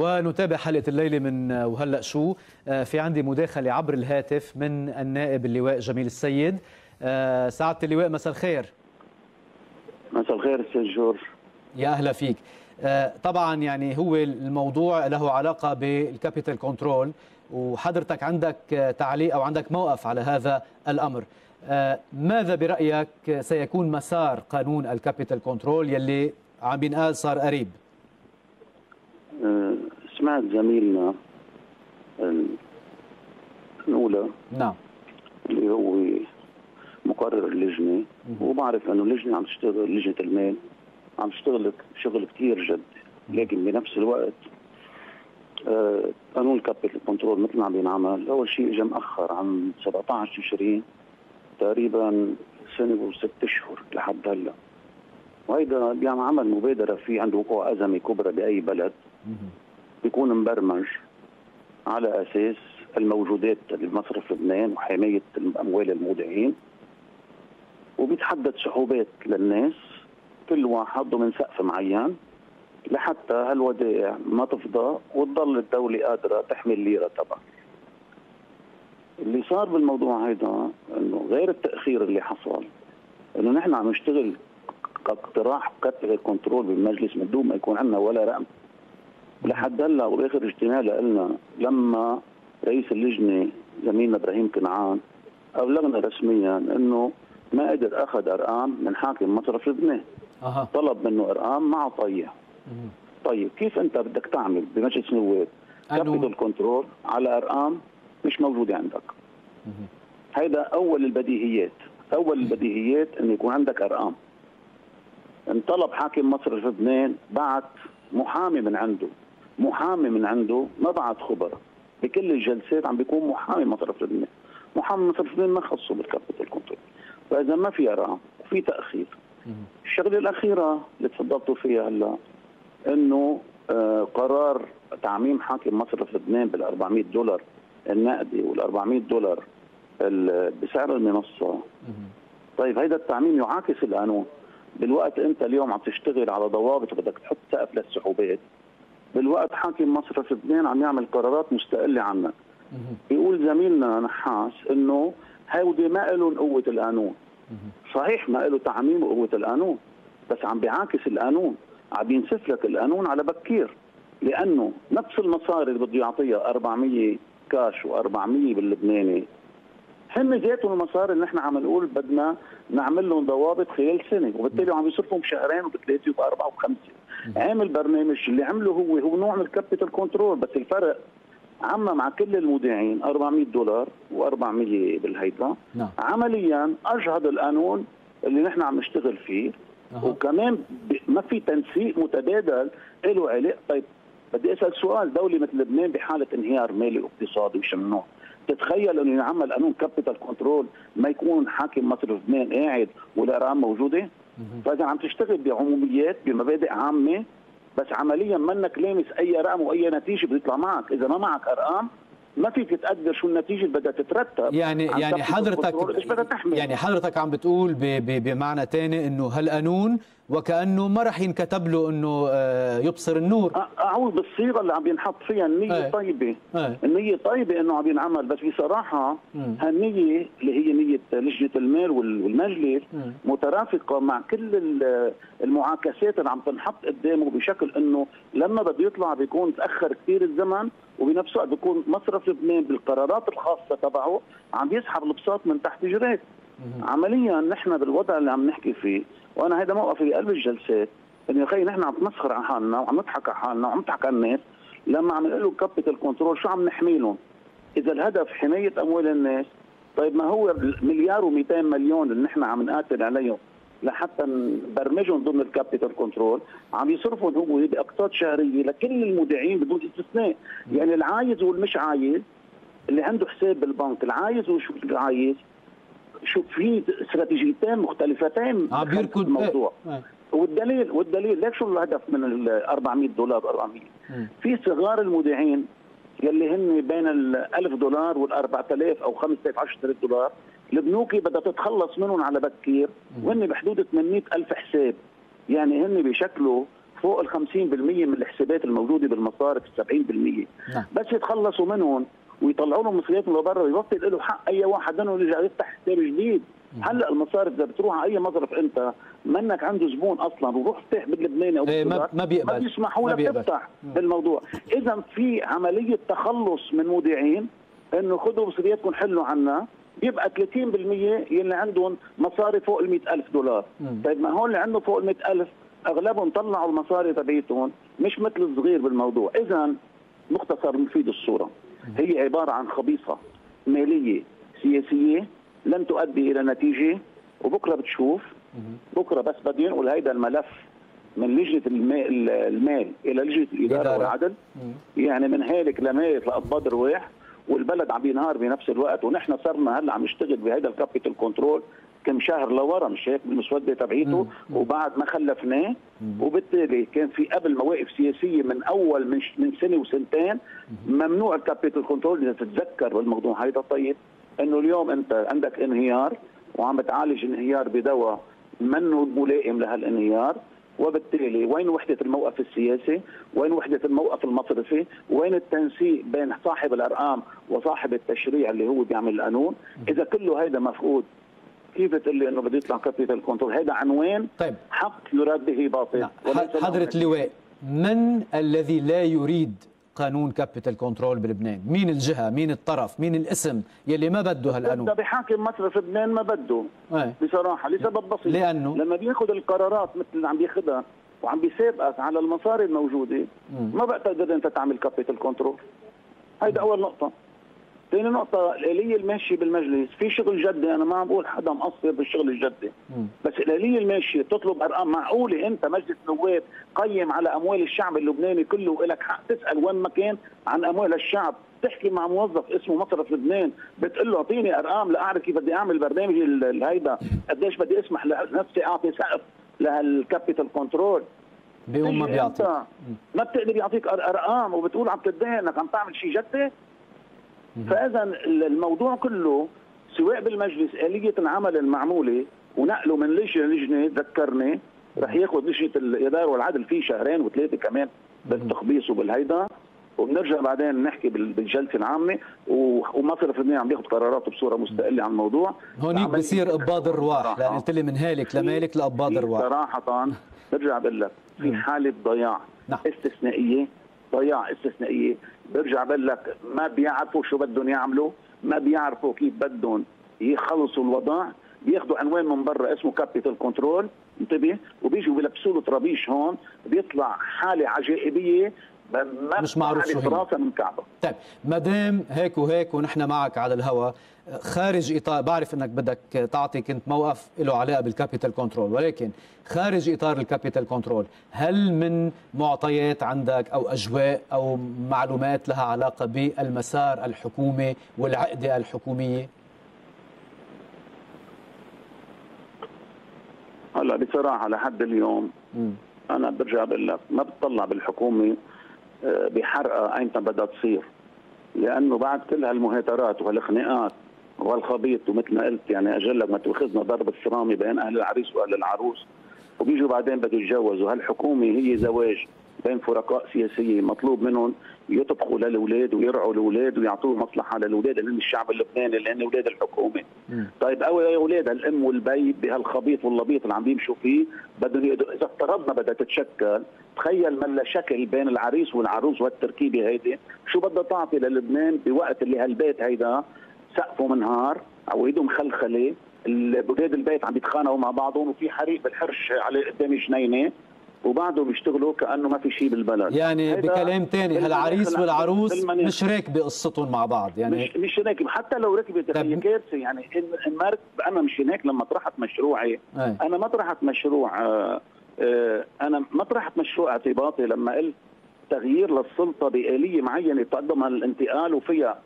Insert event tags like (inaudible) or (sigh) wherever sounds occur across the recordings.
ونتابع حلقة الليلة من وهلأ شو في عندي مداخلة عبر الهاتف من النائب اللواء جميل السيد. سعادة اللواء مساء الخير. مساء الخير أستاذ جورج. يا أهلا فيك. طبعا يعني هو الموضوع له علاقة بال capital control وحضرتك عندك تعليق أو عندك موقف على هذا الأمر. ماذا برأيك سيكون مسار قانون ال capital control يلي عم بينقال صار قريب؟ سمعت زميلنا الأولى نعم. اللي هو مقرر اللجنة وبعرف أنه اللجنة عم تشتغل لجنة المال عم تشتغل شغل كثير جد. لكن بنفس الوقت آه قانون ال capital control مثل ما عم بينعمل أول شيء اجى مأخر عن 17 تشرين تقريبا سنة وست أشهر لحد هلأ. وهيدا بيعمل عمل مبادرة في عند وقوع أزمة كبرى بأي بلد. بيكون مبرمج على أساس الموجودات بمصرف لبنان وحماية اموال المودعين وبيتحدد سحوبات للناس كل واحد ضمن سقف معين لحتى هالودائع ما تفضى وتضل الدولة قادرة تحمي الليرة تبعها. اللي صار بالموضوع هيدا إنه غير التأخير اللي حصل إنه نحن عم نشتغل كاقتراح capital control بالمجلس من دون ما يكون عندنا ولا رقم. لحد هلا وآخر اجتماع لنا لما رئيس اللجنة زميلنا إبراهيم كنعان أبلغنا رسميا إنه ما قدر أخذ أرقام من حاكم مصرف لبنان. أها. طلب منه أرقام ما اعطيه. طيب كيف أنت بدك تعمل بمجلس النواب capital control على أرقام مش موجودة عندك؟ هيدا أول البديهيات. أول البديهيات إنه يكون عندك أرقام. انطلب حاكم مصرف لبنان بعت محامي من عنده. محامي من عنده ما بعت خبراء بكل الجلسات عم بيكون محامي مصرف لبنان. محامي مصرف لبنان ما خصه بال capital control فاذا ما في ارقام وفي تأخير. الشغلة الأخيرة اللي تفضلتوا فيها هلا إنه آه قرار تعميم حاكم مصرف لبنان بال 400 دولار النقدي وال 400 دولار بسعر المنصة. طيب هيدا التعميم يعاكس القانون. بالوقت أنت اليوم عم تشتغل على ضوابط بدك تحط سقف للسحوبات. بالوقت حاكم مصرف لبنان عم يعمل قرارات مستقلة عنك بيقول زميلنا نحاس إنه هودي ما لهم قوة القانون. صحيح ما له تعميم قوه القانون بس عم بيعاكس القانون. عم ينسف لك القانون على بكير لأنه نفس المصاري اللي بده يعطيها 400 كاش و400 باللبناني. هن ذاتهم المصاري اللي نحن عم نقول بدنا نعمل لهم ضوابط خلال سنة وبالتالي عم يصرفوا بشهرين وبثلاثة وبأربعة وبخمسه عامل برنامج اللي عمله هو هو نوع من ال capital control بس الفرق عمله مع كل المودعين 400 دولار و400 بالهيدا نعم. عمليا اجهض القانون اللي نحن عم نشتغل فيه. أه. وكمان ما في تنسيق متبادل له علاقه طيب بدي أسأل سؤال دولة مثل لبنان بحالة انهيار مالي واقتصادي وش من نوع تتخيل إنه ينعمل قانون capital control ما يكون حاكم مصرف لبنان قاعد والارقام موجودة؟ فإذا عم تشتغل بعموميات بمبادئ عامة بس عمليا منك لامس أي رقم وأي نتيجة بتطلع معك. إذا ما معك ارقام ما فيك تقدر شو النتيجة اللي بدها تترتب يعني يعني حضرتك يعني حضرتك عم بتقول بمعنى ثاني إنه هالقانون وكأنه ما راح ينكتب له إنه يبصر النور اعود بالصيغة اللي عم ينحط فيها النية أي. طيبة أي. النية طيبة إنه عم ينعمل بس بصراحة هالنية اللي هي نية لجنة المال والمجلس مم. مترافقة مع كل المعاكسات اللي عم تنحط قدامه بشكل إنه لما بده يطلع بيكون تأخر كثير الزمن وبنفس الوقت بيكون مصرف لبنان بالقرارات الخاصة تبعه عم يسحب البساط من تحت رجليه عمليا نحن بالوضع اللي عم نحكي فيه وأنا هذا موقفي بقلب الجلسات إنه يا أخي نحن عم نتمسخر على حالنا وعم نضحك على حالنا وعم نضحك على الناس لما عم نقول له capital control شو عم نحمي لهم؟ إذا الهدف حماية أموال الناس طيب ما هو مليار و200 مليون اللي نحن عم نقاتل عليهم؟ لحتى نبرمجهم ضمن ال capital control عم يصرفهم هو باقساط شهرية لكل المودعين بدون استثناء. يعني العايز والمش عايز اللي عنده حساب بالبنك العايز وشو العايز شوف في استراتيجيتين مختلفتين عم يركض الموضوع. إيه. والدليل والدليل ليك شو الهدف من ال 400 دولار 400 في صغار المودعين يلي هن بين ال 1000 دولار وال 4000 أو 5000 10000 دولار. البنوك بدها تتخلص منهم على بكير وهن بحدود 800 ألف حساب. يعني هن بيشكلوا فوق ال 50% من الحسابات الموجودة بالمصارف 70% نعم. بس يتخلصوا منهم ويطلعوا لهم مصرياتهم لبرا ويبطل له حق أي واحد منهم يرجع يفتح حساب جديد. هلأ المصارف إذا بتروح على أي مصرف أنت منك عنده زبون أصلا وروح افتح باللبناني أو إيه ما ما بيقبل. ما بيسمحوا لك تفتح بالموضوع. اذا في عملية تخلص من مودعين إنه خذوا مصرياتكم حلوا عنا. بيبقى 30% يلي عندهم مصاري فوق ال ألف دولار. مم. طيب ما هون اللي عنده فوق ال ألف أغلبهم طلعوا المصاري تبعيتهم مش مثل الصغير بالموضوع. اذا مختصر مفيد الصورة. هي عبارة عن خبيصة مالية سياسية لن تؤدي إلى نتيجة وبكرة بتشوف. بكرة بس بدي ينقل هيدا الملف من لجنة المال إلى لجنة الإدارة والعدل. يعني من هالك لمالك لقباض رواح والبلد عم ينهار بنفس الوقت ونحن صرنا هلأ عم نشتغل بهذا ال capital control كم شهر لورا مش هيك؟ بالمسودة تبعيته وبعد ما خلفناه وبالتالي كان في قبل مواقف سياسية من أول من من سنة وسنتين ممنوع ال capital control إذا تتذكر بالموضوع هيدا طيب إنه اليوم أنت عندك انهيار وعم تعالج انهيار بدواء منه ملائم لهالانهيار وبالتالي وين وحدة الموقف السياسي؟ وين وحدة الموقف المصرفي؟ وين التنسيق بين صاحب الأرقام وصاحب التشريع اللي هو بيعمل القانون؟ إذا كله هيدا مفقود كيف تقول لي إنه بده يطلع capital control؟ هذا عنوان طيب. حق يراد به باطل حضرة اللواء من الذي لا يريد قانون capital control بلبنان. مين الجهة؟ مين الطرف؟ مين الاسم يلي ما بده هالقانون؟ ده بحاكم مصرف لبنان ما بده. إيه؟ بصراحة لسبب بسيط. لأنه؟ لما بياخذ القرارات مثل اللي عم بياخذها وعم بيسابقك على المصاري الموجودة ما بقى تقدر أنت تعمل capital control هيدا أول نقطة. ثاني نقطة الآلية الماشية بالمجلس في شغل جدي أنا ما عم بقول حدا مقصر بالشغل الجدي. بس الآلية الماشية تطلب أرقام. معقولة أنت مجلس نواب قيم على أموال الشعب اللبناني كله ولك حق تسأل وين ما كان عن أموال الشعب تحكي مع موظف اسمه مصرف لبنان بتقول له أعطيني أرقام لأعرف كيف بدي أعمل برنامج الهيدا قديش بدي أسمح لنفسي أعطي سقف لهالكابيتال كنترول بيقوم ما بيعطيك. ما بتقدر يعطيك أرقام وبتقول عم تدعي انك عم تعمل شيء جدي؟ فإذا الموضوع كله سواء بالمجلس آلية العمل المعمولة ونقله من لجنة لجنة ذكرني رح ياخذ لجنة الإدارة والعدل فيه شهرين وثلاثة كمان بالتخبيص وبالهيدا. وبنرجع بعدين نحكي بالجلسة العامة ومصرف لبنان عم ياخذ قراراته بصورة مستقلة عن الموضوع. هونيك بصير قباض الرواح. لأن قلت لي من هالك لمالك لقباض الرواح. صراحة. (laughs) برجع بقول لك في حالة ضياع نعم. استثنائية. ضياع استثنائية. برجع بقول لك ما بيعرفوا شو بدهم يعملوا ما بيعرفوا كيف بدهم يخلصوا الوضع. بياخذوا عنوان من برا اسمه capital control انتبه؟ وبيجوا بيلبسوا له طرابيش هون بيطلع حالة عجائبية. مش معروف شو هي من كعبة. طيب ما دام هيك وهيك ونحن معك على الهواء خارج إطار بعرف إنك بدك تعطي كنت موقف له علاقة بال capital control ولكن خارج إطار ال capital control هل من معطيات عندك أو أجواء أو معلومات لها علاقة بالمسار الحكومي والعقدة الحكومية؟ هلا بصراحة لحد اليوم م. أنا برجع بقول لك ما بتطلع بالحكومة بحرقة ايمتى بدها تصير. لأنه بعد كل هالمهاترات وهالخناقات والخبيط ومثل ما قلت يعني أجلك ما تأخذنا ضرب الصرامي بين أهل العريس وأهل العروس وبيجوا بعدين بده يتجوزوا. هالحكومة هي زواج. بين فرقاء سياسيه مطلوب منهم يطبخوا للأولاد ويرعوا الأولاد ويعطوا مصلحة للأولاد اللي الشعب اللبناني اللي هن أولاد الحكومة. م. طيب أو أولاد الأم والبي بهالخبيط واللبيط اللي عم بيمشوا فيه بدهم إذا افترضنا بدها تتشكل تخيل ما شكل بين العريس والعروس والتركيبة هيدي شو بدها تعطي للبنان بوقت اللي هالبيت هيدا سقفه منهار عويدهم مخلخله أولاد البيت عم يتخانقوا مع بعضهم وفي حريق بالحرش على قدام جنينة وبعده بيشتغلوا كأنه ما في شيء بالبلد. يعني بكلام ثاني هالعريس والعروس مش راكبه قصتهم مع بعض يعني مش مش راكب حتى لو ركبت هي كارثه يعني ان ما أنا مش هناك لما طرحت مشروعي. أي. أنا ما طرحت مشروع آه، آه، أنا ما طرحت مشروع اعتباطي لما قلت تغيير للسلطة بآلية معينة تقدمها للانتقال وفيها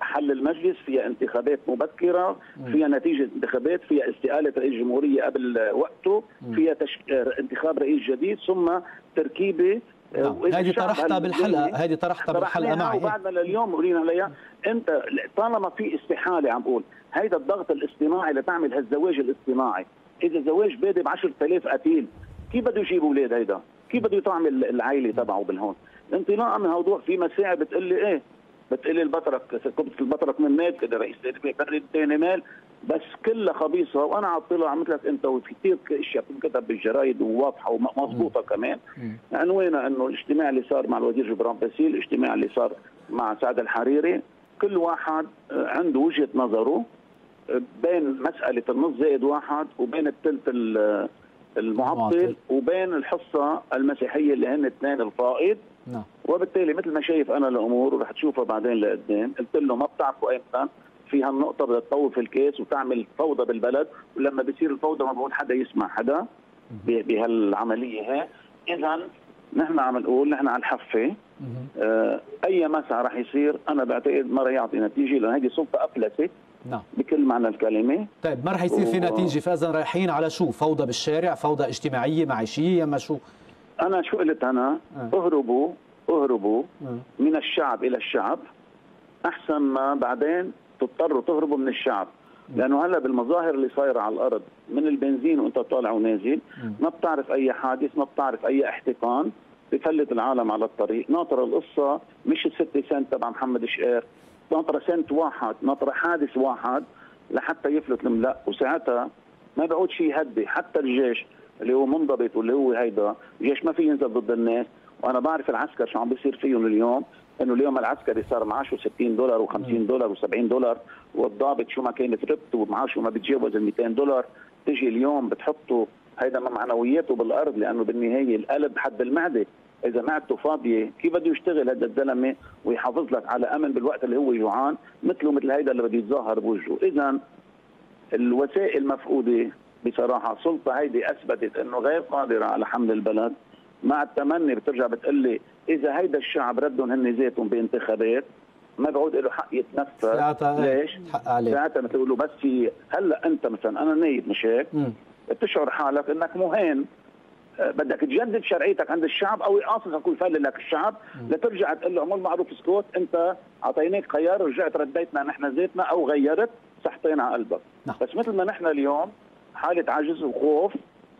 حل المجلس فيها انتخابات مبكرة فيها نتيجة انتخابات فيها استقالة رئيس الجمهوريه قبل وقته فيها تش... انتخاب رئيس جديد ثم تركيبة نعم. هذه طرحتها بالحلقة هذه طرحتها بالحلقة معي. وبعدنا لليوم قرينا عليها أنت طالما في استحالة عم بقول هيدا الضغط الاصطناعي لتعمل هالزواج الاصطناعي. إذا زواج بادئ ب 10000 قتيل كيف بده يجيب أولاد هيدا؟ كيف بده يطعم العائله تبعه بالهون؟ انطلاقا من موضوع في مساعي بتقول لي إيه بتقول لي البطرك كبسه البطرك من مات كده رئيس برد الثاني مال. بس كلها خبيصه وأنا على اطلاع مثلك أنت وفي كثير أشياء بتنكتب بالجرايد وواضحة ومضبوطه كمان. عنوانها إنه الاجتماع اللي صار مع الوزير جبران باسيل الاجتماع اللي صار مع سعد الحريري كل واحد عنده وجهة نظره بين مسألة النص زائد واحد وبين الثلث المعطل وبين الحصة المسيحية اللي هن اثنين الفائض نعم. وبالتالي مثل ما شايف أنا الأمور ورح تشوفها بعدين لقدام قلت له ما بتعرفوا ايمتى في هالنقطة بدها تطور في الكيس وتعمل فوضى بالبلد ولما بصير الفوضى ما بقول حدا يسمع حدا بهالعملية هي إذا نحن عم نقول نحن على الحفة آه أي مسعى رح يصير أنا بعتقد ما رح يعطي نتيجة لأن هذه سلطة أفلست نعم. بكل معنى الكلمة. طيب ما رح يصير في نتيجة؟ فإذا رايحين على شو؟ فوضى بالشارع فوضى اجتماعية معيشية يما شو؟ أنا شو قلت أنا؟ أه. اهربوا اهربوا أه. من الشعب إلى الشعب أحسن ما بعدين تضطروا تهربوا من الشعب. لأنه هلأ بالمظاهر اللي صايرة على الأرض من البنزين وأنت طالع ونازل ما بتعرف أي حادث ما بتعرف أي احتقان بفلت العالم على الطريق. ناطره القصة مش الست سنت تبع محمد شقير ناطره سنت واحد ناطره حادث واحد لحتى يفلت الملأ. وساعتها ما بيعود شيء يهدي حتى الجيش اللي هو منضبط واللي هو هيدا الجيش ما في ينزل ضد الناس. وأنا بعرف العسكر شو عم بيصير فيهم اليوم إنه اليوم العسكري صار معاشه 60 دولار و50 دولار و70 دولار والضابط شو ما كانت ربته ومعاشه ما بتجاوز ال 200 دولار تجي اليوم بتحطه هيدا معنوياته بالأرض لأنه بالنهاية القلب حد المعدة. إذا معدته فاضية كيف بده يشتغل هذا الزلمة ويحافظ لك على أمن بالوقت اللي هو جوعان مثله مثل هيدا اللي بده يتظاهر بوجهه. اذا الوسائل مفقوده بصراحة السلطه هيدي أثبتت إنه غير قادرة على حمل البلد. مع التمني بترجع بتقلي إذا هيدا الشعب ردهم هن ذاتهم بانتخابات ما بعود له حق يتنفذ ليش؟ حق عليه ساعتها مثل بيقولوا بس في هلأ أنت مثلا أنا نايب مش هيك؟ بتشعر حالك إنك مهان آه، بدك تجدد شرعيتك عند الشعب أو يقاصصك ويفلل لك الشعب لترجع تقول له عمل معروف اسكت أنت اعطيناك خيار ورجعت رديتنا نحن ذاتنا أو غيرت صحتين على قلبك نعم. بس مثل ما نحن اليوم حالة عجز وخوف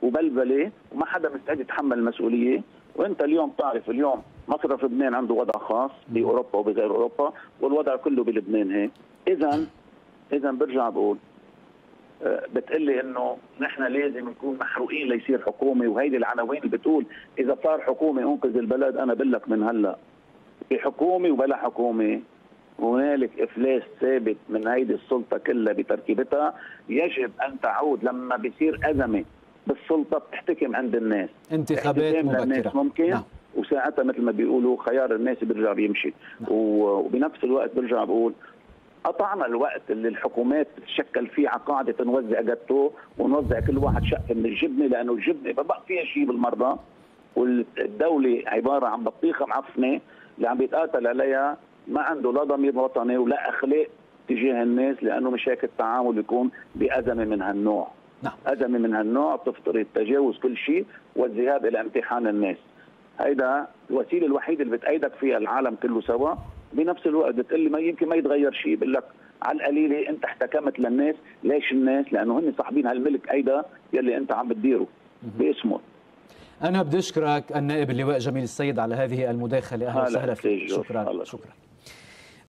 وبلبلة وما حدا مستعد يتحمل المسؤولية. وانت اليوم تعرف اليوم مصرف لبنان عنده وضع خاص بأوروبا وبغير أوروبا والوضع كله بلبنان هيك. اذا اذا برجع بقول آه، بتقلي إنه نحن لازم نكون محروقين ليصير حكومة. وهيدي العناوين اللي بتقول إذا صار حكومة أنقذ البلد أنا بقول لك من هلأ. بحكومة وبلا حكومة هنالك إفلاس ثابت من هيدي السلطة كلها بتركيبتها. يجب أن تعود لما بيصير أزمة. بالسلطة بتحتكم عند الناس انتخابات مبكرة ممكن نعم. وساعتها مثل ما بيقولوا خيار الناس بيرجع بيمشي نعم. وبنفس الوقت برجع بقول قطعنا الوقت اللي الحكومات بتتشكل فيه على قاعدة نوزع جاتو ونوزع كل واحد شق من الجبنة لأنه الجبنة ما بقى فيها شيء بالمرة والدولة عبارة عن بطيخة معفنة اللي عم بيتقاتل عليها ما عنده لا ضمير وطني ولا أخلاق تجاه الناس لأنه مش هيك التعامل يكون بأزمة من هالنوع نعم. أزمة من هالنوع بتفترض تجاوز كل شيء والذهاب إلى امتحان الناس. هيدا الوسيلة الوحيدة اللي بتأيدك فيها العالم كله سوا. بنفس الوقت بتقول لي ما يمكن ما يتغير شيء بقول لك على القليلة أنت احتكمت للناس. ليش الناس؟ لأنه هن صاحبين هالملك هيدا يلي أنت عم بتديره باسمه. أنا بدي أشكرك النائب اللواء جميل السيد على هذه المداخلة. أهلا وسهلا فيك. شكرا. شكرا.